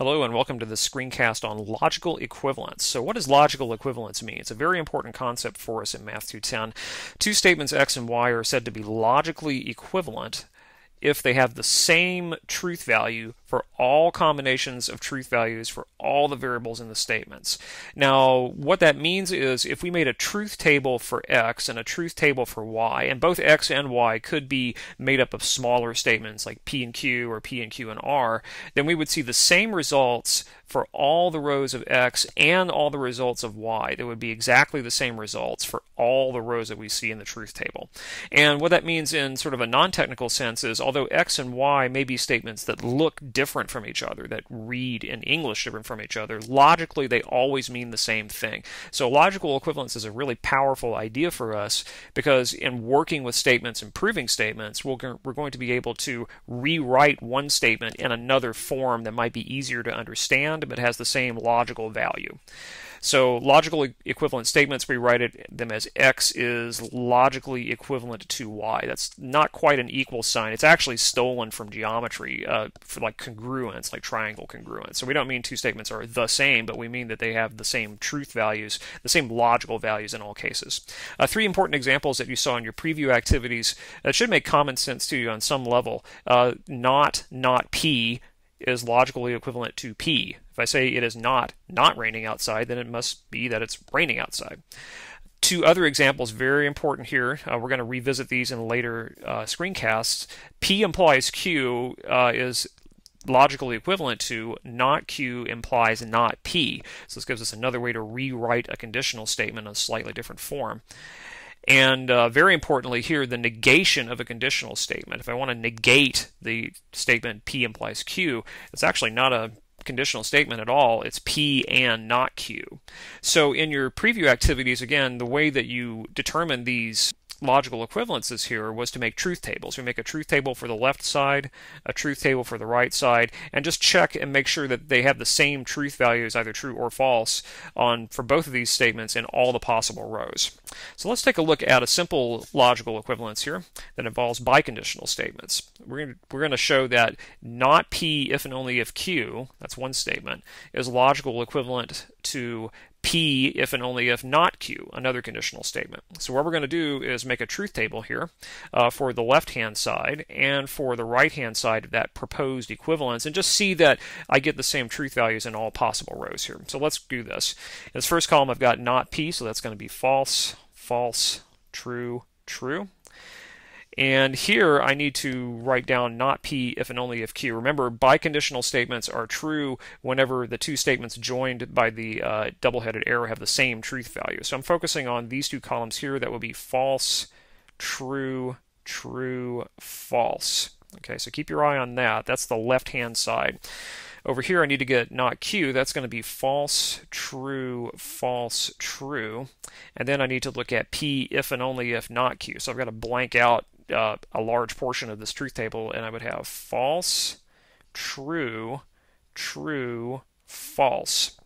Hello and welcome to this screencast on logical equivalence. So what does logical equivalence mean? It's a very important concept for us in Math 210. Two statements x and y are said to be logically equivalent if they have the same truth value for all combinations of truth values for all the variables in the statements. Now, what that means is if we made a truth table for x and a truth table for y, and both x and y could be made up of smaller statements like p and q or p and q and r, then we would see the same results for all the rows of x and all the results of y. There would be exactly the same results for all the rows that we see in the truth table. And what that means in sort of a non-technical sense is although x and y may be statements that look different from each other, that read in English different from each other, logically they always mean the same thing. So logical equivalence is a really powerful idea for us because in working with statements and proving statements, we're, going to be able to rewrite one statement in another form that might be easier to understand but has the same logical value. So logical equivalent statements, we write it, them as x is logically equivalent to y. That's not quite an equal sign. It's actually stolen from geometry uh, for like congruence, like triangle congruence. So we don't mean two statements are the same, but we mean that they have the same truth values, the same logical values in all cases. Uh, three important examples that you saw in your preview activities that should make common sense to you on some level. Uh, not, not p is logically equivalent to P. If I say it is not not raining outside, then it must be that it's raining outside. Two other examples, very important here. Uh, we're going to revisit these in later uh, screencasts. P implies Q uh, is logically equivalent to not Q implies not P. So this gives us another way to rewrite a conditional statement in a slightly different form. And uh, very importantly here, the negation of a conditional statement. If I want to negate the statement P implies Q, it's actually not a conditional statement at all. It's P and not Q. So in your preview activities, again, the way that you determine these logical equivalences here was to make truth tables. We make a truth table for the left side, a truth table for the right side, and just check and make sure that they have the same truth values, either true or false, on for both of these statements in all the possible rows. So let's take a look at a simple logical equivalence here that involves biconditional statements. We're going we're going to show that not P if and only if Q, that's one statement, is logical equivalent to P if and only if not Q, another conditional statement. So what we're going to do is make a truth table here uh, for the left-hand side and for the right-hand side of that proposed equivalence and just see that I get the same truth values in all possible rows here. So let's do this. In this first column I've got not P, so that's going to be false, false, true, true. And here I need to write down not P if and only if Q. Remember, biconditional statements are true whenever the two statements joined by the uh, double-headed arrow have the same truth value. So I'm focusing on these two columns here. That would be false, true, true, false. Okay, so keep your eye on that. That's the left-hand side. Over here, I need to get not Q. That's going to be false, true, false, true. And then I need to look at P if and only if not Q. So I've got to blank out uh, a large portion of this truth table, and I would have false, true, true, false.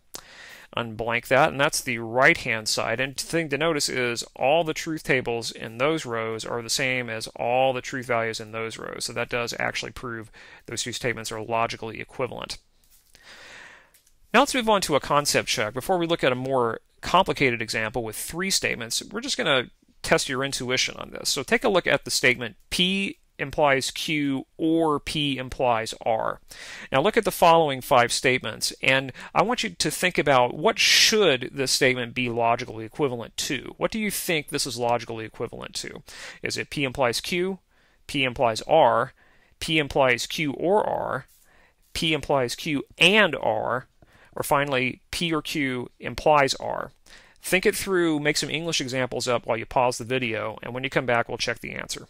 Unblank that, and that's the right hand side. And the thing to notice is all the truth tables in those rows are the same as all the truth values in those rows. So that does actually prove those two statements are logically equivalent. Now let's move on to a concept check. Before we look at a more complicated example with three statements, we're just going to test your intuition on this. So take a look at the statement P implies Q or P implies R. Now look at the following five statements and I want you to think about what should this statement be logically equivalent to. What do you think this is logically equivalent to? Is it P implies Q, P implies R, P implies Q or R, P implies Q and R, or finally P or Q implies R? Think it through, make some English examples up while you pause the video, and when you come back, we'll check the answer.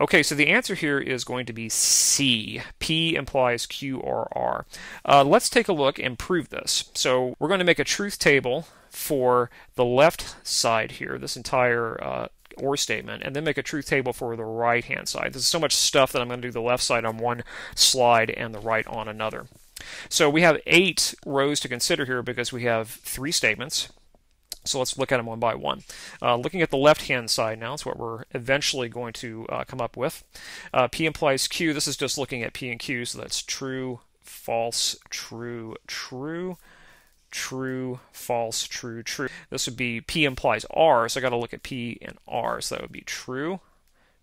Okay, so the answer here is going to be C. P implies Q or R. Uh, let's take a look and prove this. So we're going to make a truth table for the left side here, this entire uh, or statement, and then make a truth table for the right hand side. There's so much stuff that I'm going to do the left side on one slide and the right on another. So we have eight rows to consider here because we have three statements. So let's look at them one by one. Uh, looking at the left-hand side now, it's what we're eventually going to uh, come up with. Uh, P implies Q. This is just looking at P and Q, so that's true, false, true, true, true, false, true, true. This would be P implies R, so I got to look at P and R. So that would be true,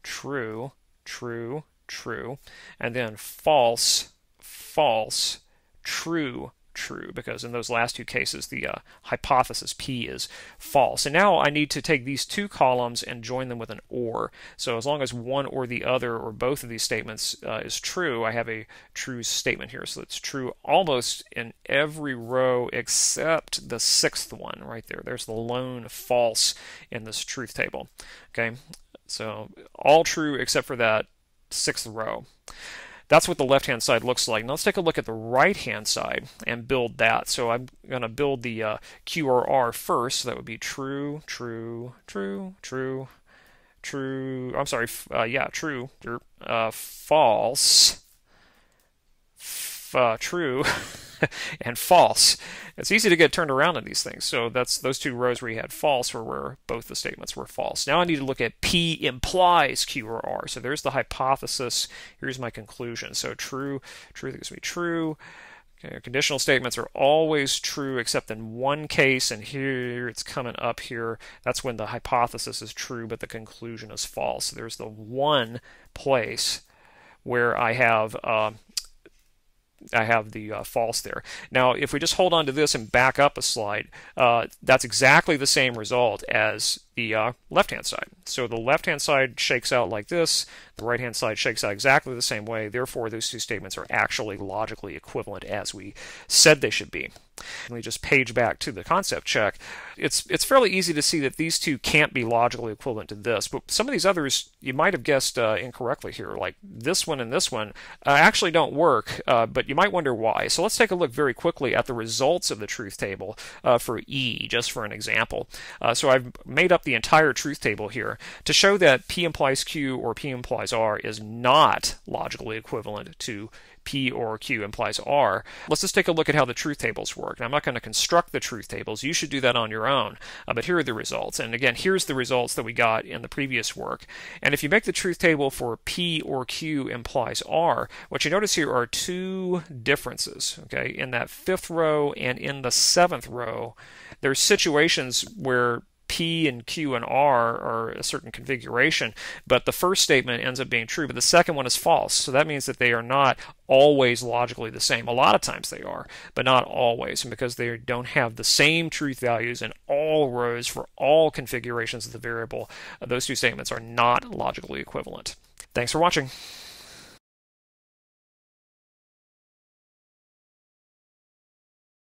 true, true, true, and then false, false, true, true because in those last two cases the uh, hypothesis P is false. And now I need to take these two columns and join them with an OR. So as long as one or the other or both of these statements uh, is true, I have a true statement here. So it's true almost in every row except the sixth one right there. There's the lone false in this truth table. Okay, so all true except for that sixth row. That's what the left-hand side looks like. Now let's take a look at the right-hand side and build that. So I'm going to build the uh, Q or R first. So that would be true, true, true, true, true. I'm sorry. Uh, yeah, true, uh, false, uh, true. and false. It's easy to get turned around on these things. So that's those two rows where you had false were where both the statements were false. Now I need to look at P implies Q or R. So there's the hypothesis. Here's my conclusion. So true, true gives me true. Okay, conditional statements are always true except in one case, and here it's coming up here. That's when the hypothesis is true, but the conclusion is false. So there's the one place where I have uh, I have the uh, false there. Now, if we just hold on to this and back up a slide, uh, that's exactly the same result as the uh, left-hand side. So the left-hand side shakes out like this, the right-hand side shakes out exactly the same way. Therefore, those two statements are actually logically equivalent as we said they should be. Let me just page back to the concept check. It's it's fairly easy to see that these two can't be logically equivalent to this, but some of these others you might have guessed uh, incorrectly here, like this one and this one uh, actually don't work, uh, but you might wonder why. So let's take a look very quickly at the results of the truth table uh, for E, just for an example. Uh, so I've made up the entire truth table here to show that P implies Q or P implies R is not logically equivalent to P or Q implies R. Let's just take a look at how the truth tables work. Now, I'm not going to construct the truth tables. You should do that on your own. Uh, but here are the results. And again, here's the results that we got in the previous work. And if you make the truth table for P or Q implies R, what you notice here are two differences. Okay, in that fifth row and in the seventh row, there's situations where P and Q and R are a certain configuration, but the first statement ends up being true, but the second one is false. So that means that they are not always logically the same. A lot of times they are, but not always. And because they don't have the same truth values in all rows for all configurations of the variable, those two statements are not logically equivalent. Thanks for watching.